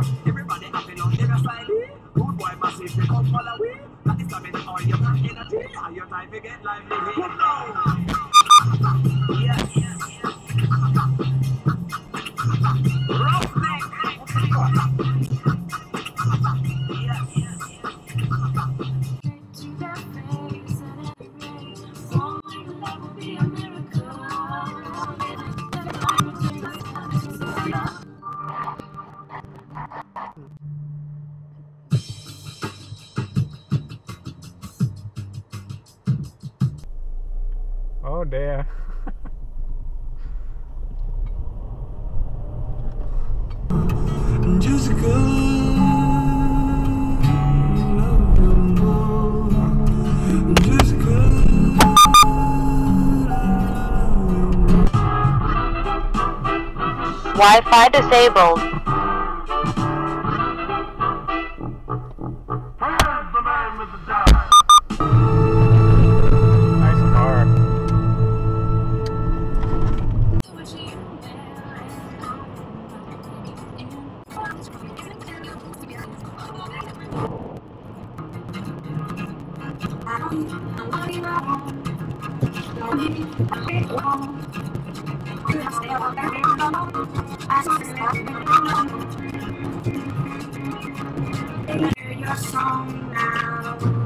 up. Everybody happy on every side. Good boy massive, they come follow me. That is coming all your black energy. Are your time to get lively? Yes. yes. Oh dear. Just go. Love you more. Just go. Wi-Fi disabled. Hear your song now.